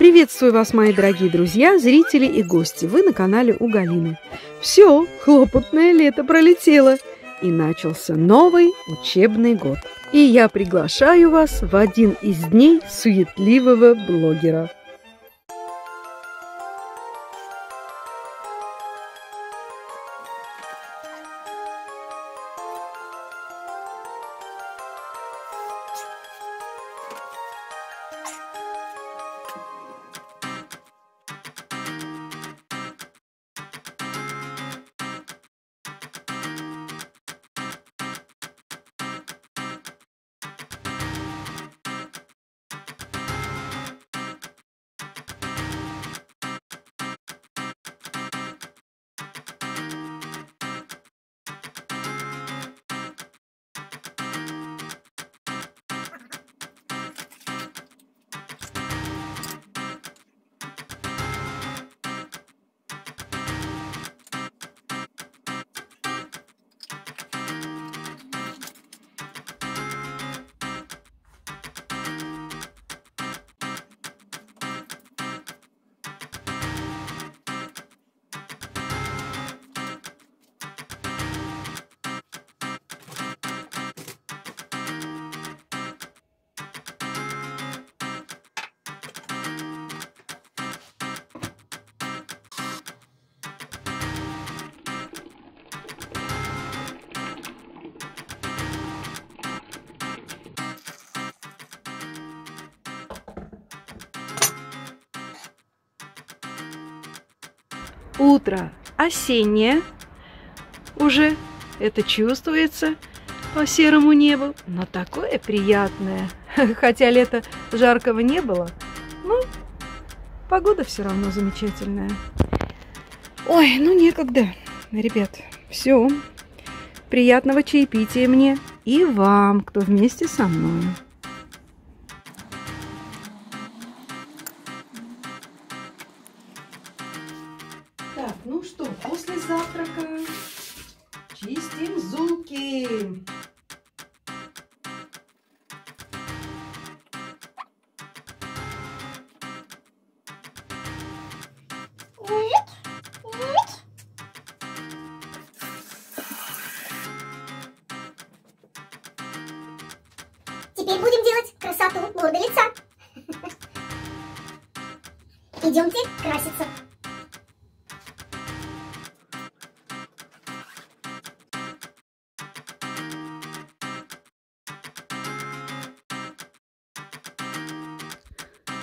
Приветствую вас, мои дорогие друзья, зрители и гости. Вы на канале у Галины. Все, хлопотное лето пролетело, и начался новый учебный год. И я приглашаю вас в один из дней суетливого блогера. Утро осеннее уже, это чувствуется по серому небу, но такое приятное. Хотя лето жаркого не было, ну, погода все равно замечательная. Ой, ну некогда, ребят, все. Приятного чаепития мне и вам, кто вместе со мной. Так, ну что, после завтрака чистим зубки. Теперь будем делать красоту морды лица. Идемте краситься.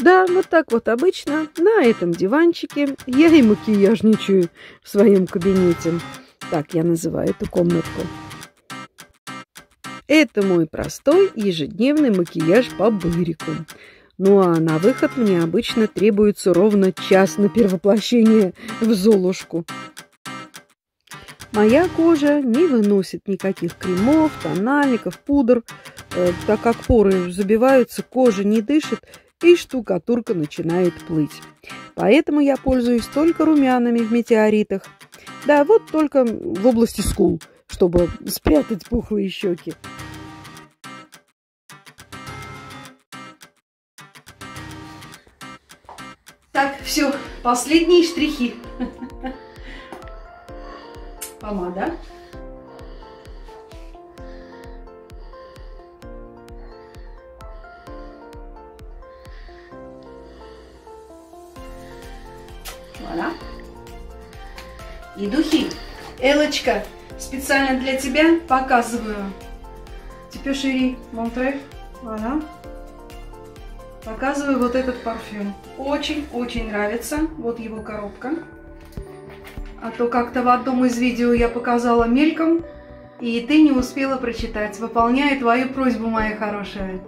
Да, вот так вот обычно на этом диванчике я и макияжничаю в своем кабинете. Так я называю эту комнатку. Это мой простой ежедневный макияж по бырику. Ну а на выход мне обычно требуется ровно час на перевоплощение в Золушку. Моя кожа не выносит никаких кремов, тональников, пудр, э, так как поры забиваются, кожа не дышит и штукатурка начинает плыть. Поэтому я пользуюсь только румянами в метеоритах. Да, вот только в области скул, чтобы спрятать пухлые щеки. Так, все, последние штрихи. Помада. Вуаля. И духи. Элочка, специально для тебя показываю. Теперь шири, монтре. Вуаля. Показываю вот этот парфюм. Очень-очень нравится. Вот его коробка. А то как-то в одном из видео я показала мельком, и ты не успела прочитать. Выполняю твою просьбу, моя хорошая.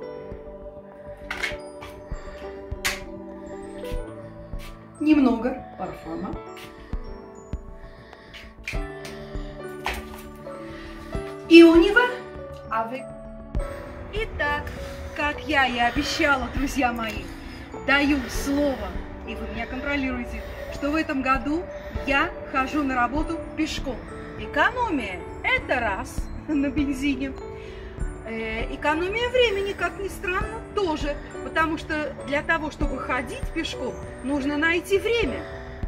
Немного парфюма. И у него... А вы... Итак, как я и обещала, друзья мои, даю слово, и вы меня контролируете, что в этом году я хожу на работу пешком. Экономия – это раз на бензине. Э, экономия времени, как ни странно, тоже. Потому что для того, чтобы ходить пешком, нужно найти время.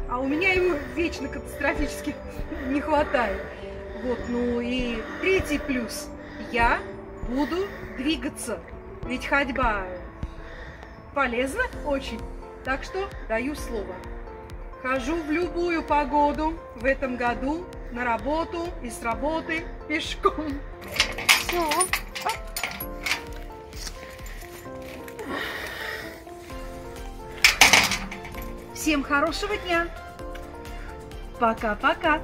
А у меня его вечно катастрофически не хватает. Вот, ну и третий плюс. Я буду двигаться. Ведь ходьба полезна очень. Так что даю слово. Хожу в любую погоду в этом году на работу и с работы пешком. Все. Всем хорошего дня. Пока-пока.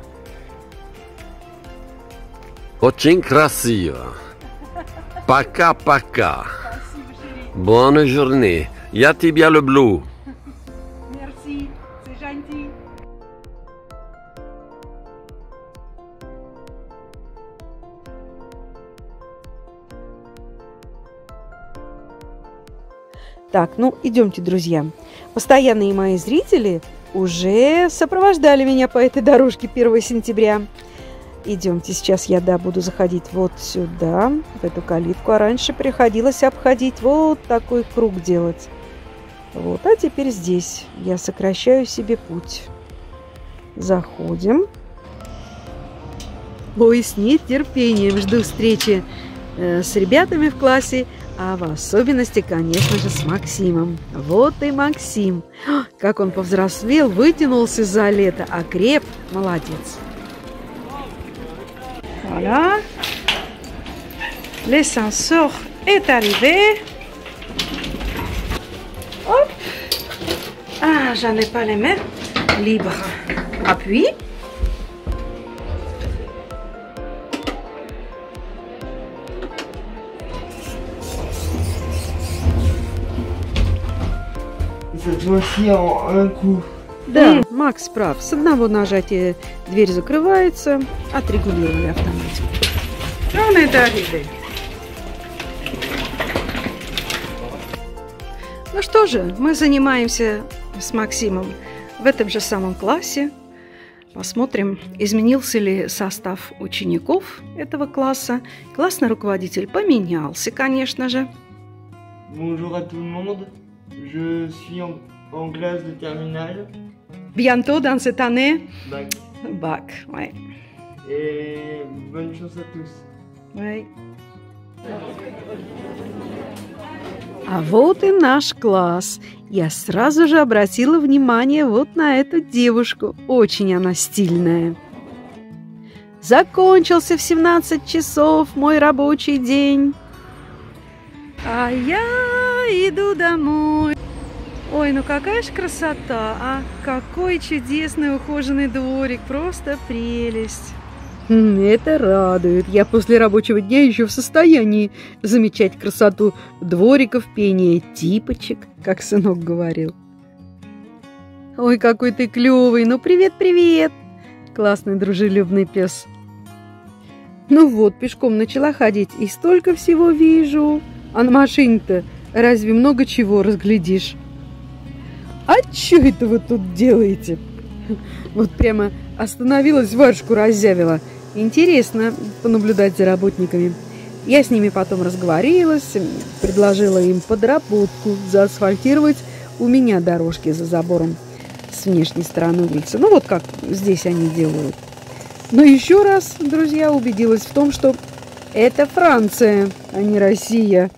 Очень красиво. Пока-пока. Bonne journée. Я тебя люблю. Так, ну идемте, друзья. Постоянные мои зрители уже сопровождали меня по этой дорожке 1 сентября. Идемте, сейчас я, да, буду заходить вот сюда, в эту калитку. А раньше приходилось обходить вот такой круг делать. Вот, а теперь здесь я сокращаю себе путь. Заходим. Ой, с нетерпением жду встречи э, с ребятами в классе, а в особенности, конечно же, с Максимом. Вот и Максим. Как он повзрослел, вытянулся за лето, а креп молодец. Voilà. L'ascenseur est arrivé. Hop. Ah, j'en ai pas les mains libres. Appuie. Да, Макс прав. С одного нажатия дверь закрывается. Отрегулировали автоматику. Он это arrivé. Ну что же, мы занимаемся с Максимом в этом же самом классе. Посмотрим, изменился ли состав учеников этого класса. Классный руководитель поменялся, конечно же. Bonjour à tout le monde. Je suis en, en classe de terminale. Bientôt dans cette année, Bac. bac, ouais. Et bonne chance à tous. Ouais. А вот и наш класс. Я сразу же обратила внимание вот на эту девушку. Очень она стильная. Закончился в 17 часов мой рабочий день. А я иду домой. Ой, ну какая же красота, а? Какой чудесный ухоженный дворик, просто прелесть. Это радует. Я после рабочего дня еще в состоянии замечать красоту двориков, пения типочек, как сынок говорил. Ой, какой ты клевый! Ну, привет-привет! Классный дружелюбный пес. Ну вот, пешком начала ходить и столько всего вижу. А на машине-то разве много чего разглядишь? А что это вы тут делаете? Вот прямо остановилась, варежку раззявила. Интересно понаблюдать за работниками. Я с ними потом разговорилась, предложила им подработку заасфальтировать у меня дорожки за забором с внешней стороны улицы. Ну вот как здесь они делают. Но еще раз, друзья, убедилась в том, что это Франция, а не Россия.